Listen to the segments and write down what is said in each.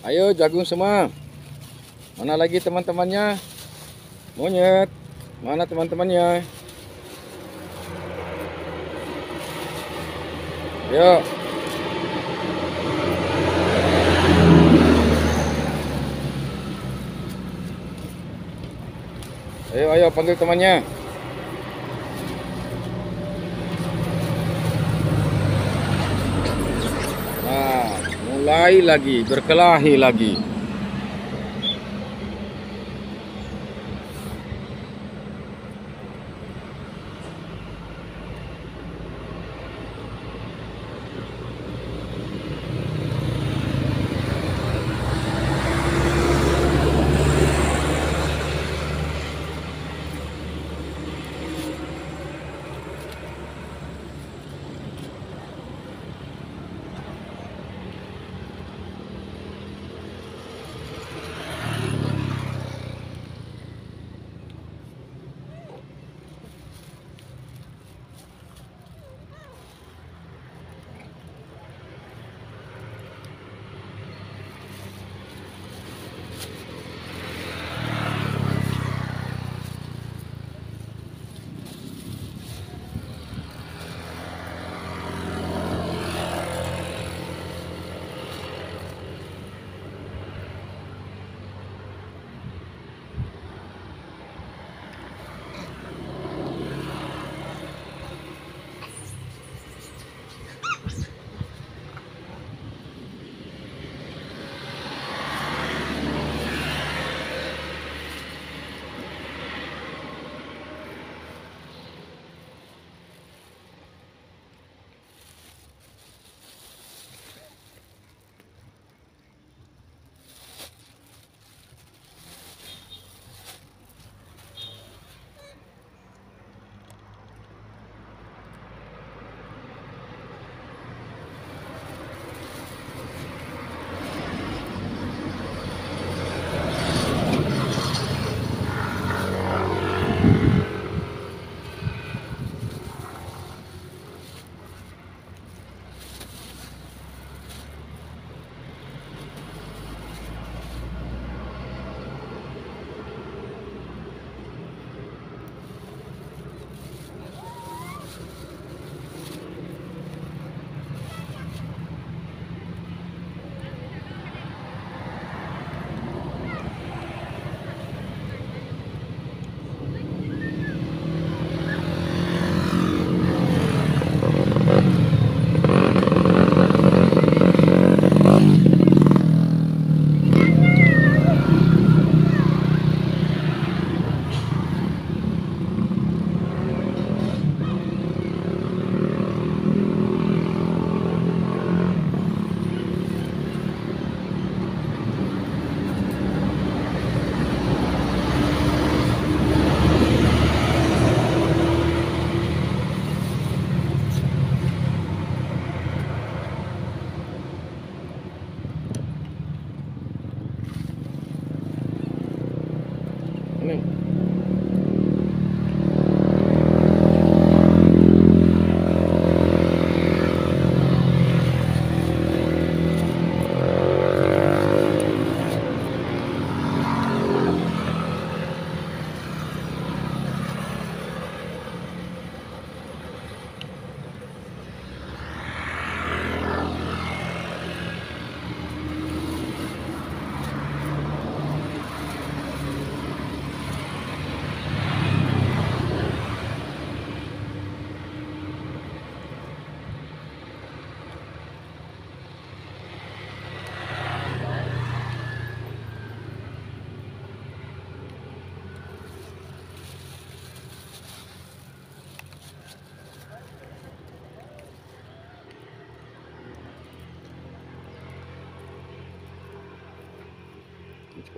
Ayo jagung semua. Mana lagi teman-temannya? Monyet. Mana teman-temannya? Yuk. Ayo, ayo panggil temannya. Mulai lagi, berkelahi lagi.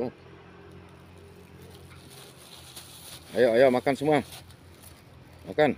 Oh. Ayo, ayo makan semua. Makan.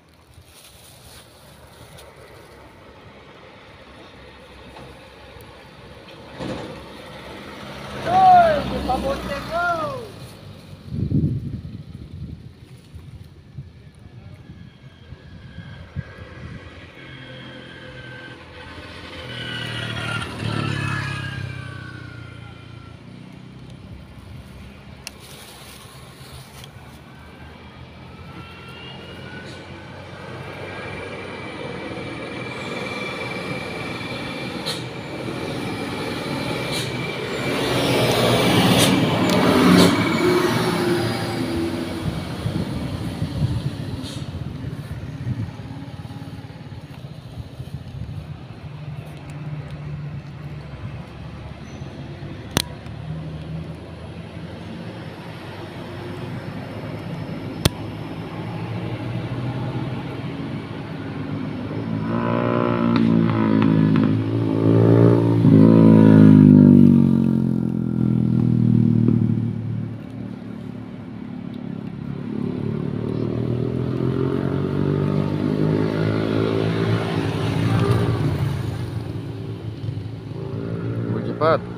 водопад